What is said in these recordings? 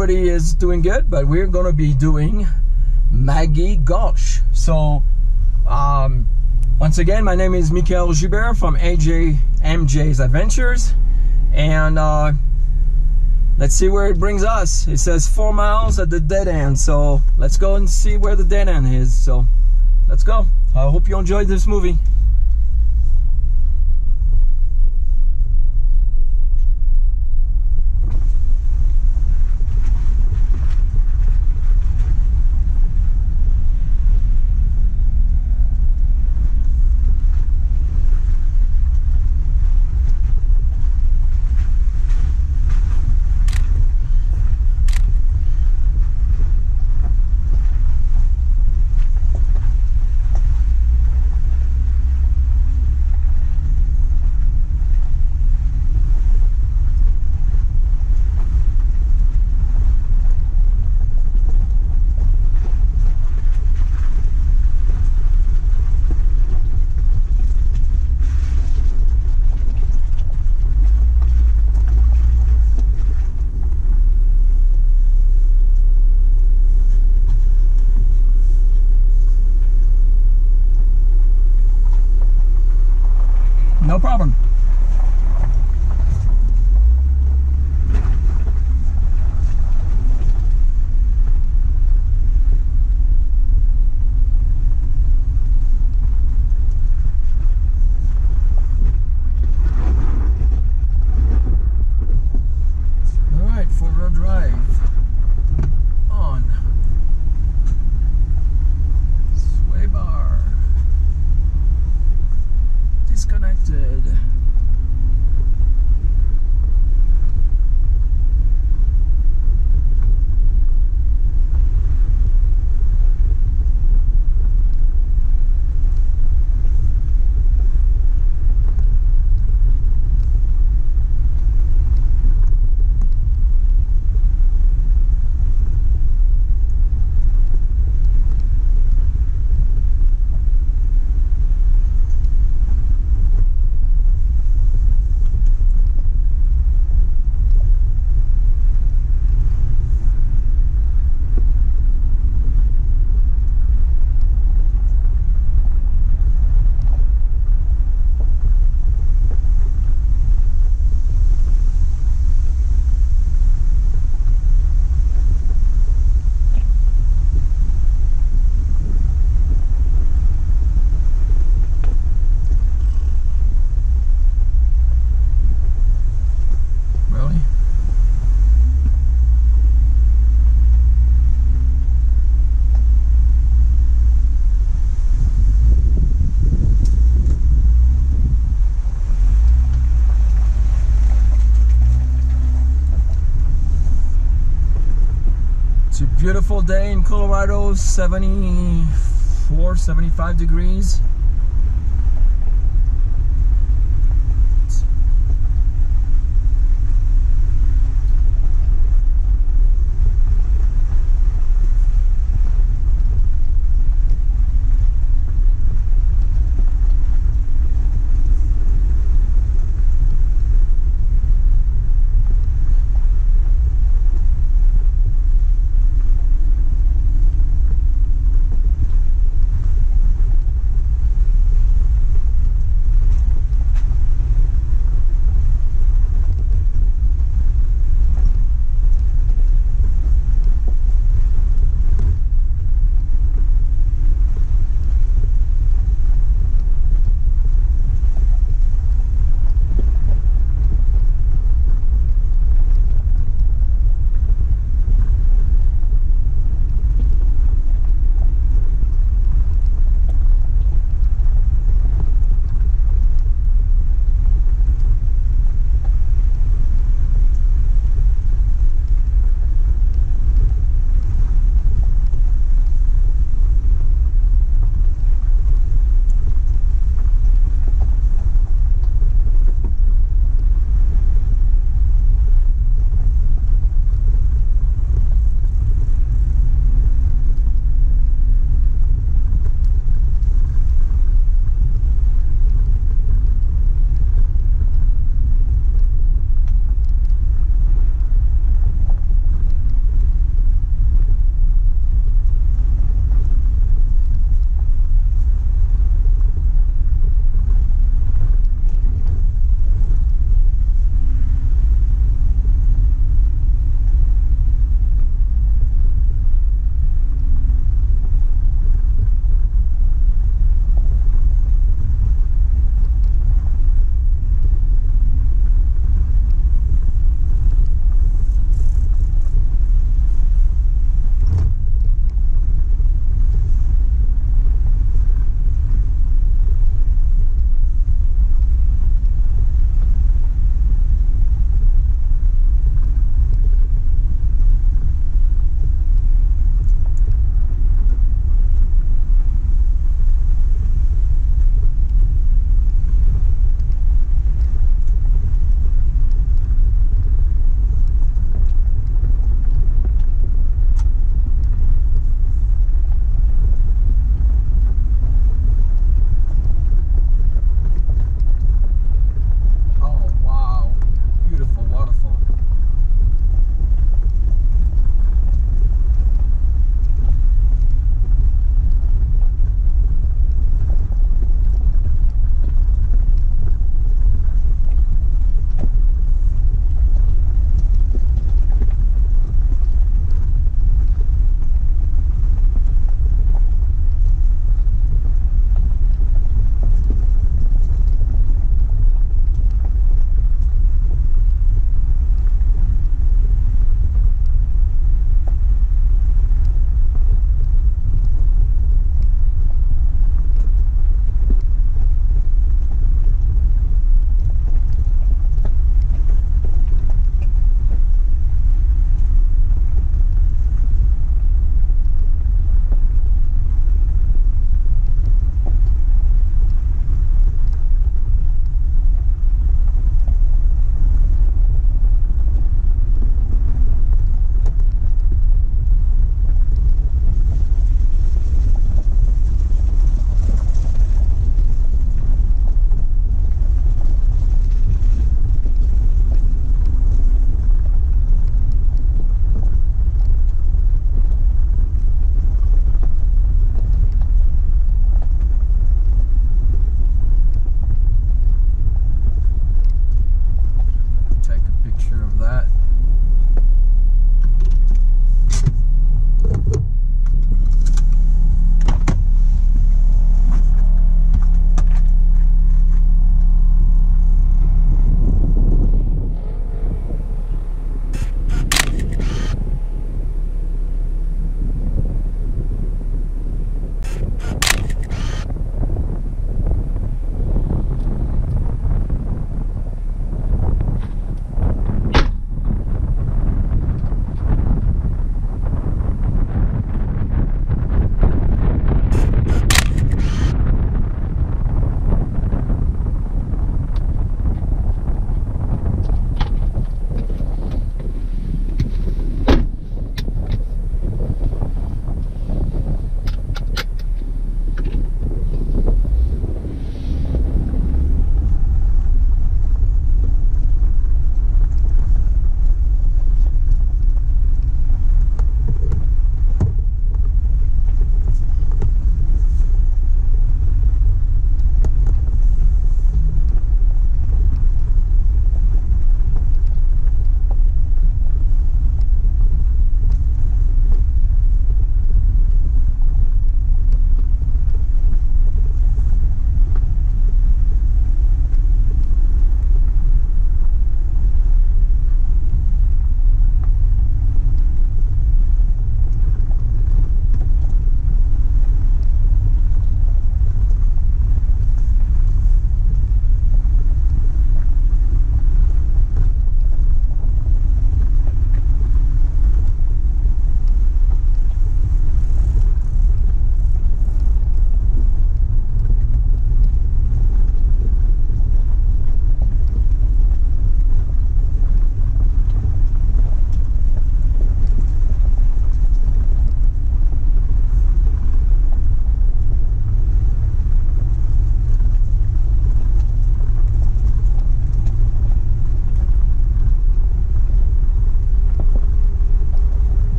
everybody is doing good, but we're gonna be doing Maggie Gulch. So, um, once again, my name is Michael Gibert from AJ MJ's Adventures, and uh, let's see where it brings us. It says four miles at the dead end, so let's go and see where the dead end is. So, let's go. I hope you enjoyed this movie. Colorado, 74, 75 degrees.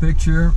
Picture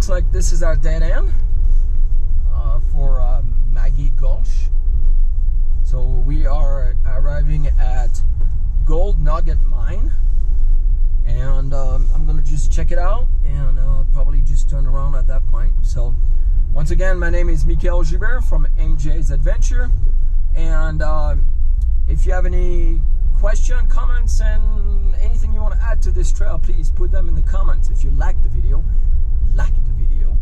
looks like this is our dead end uh, for uh, Maggie Gulch. So we are arriving at Gold Nugget Mine, and um, I'm gonna just check it out and uh, probably just turn around at that point. So once again, my name is Michael Gibert from MJ's Adventure, and uh, if you have any question, comments, and anything you want to add to this trail, please put them in the comments. If you like the video, like the video.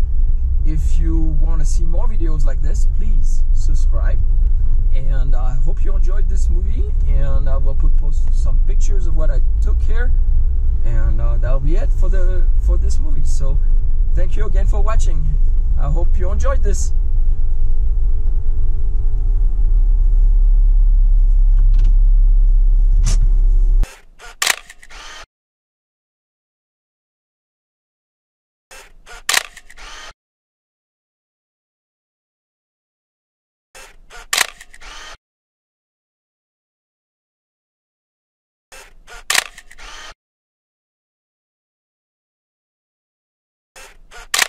If you want to see more videos like this, please subscribe. And I hope you enjoyed this movie. And I will put post some pictures of what I took here. And uh, that'll be it for the for this movie. So thank you again for watching. I hope you enjoyed this. you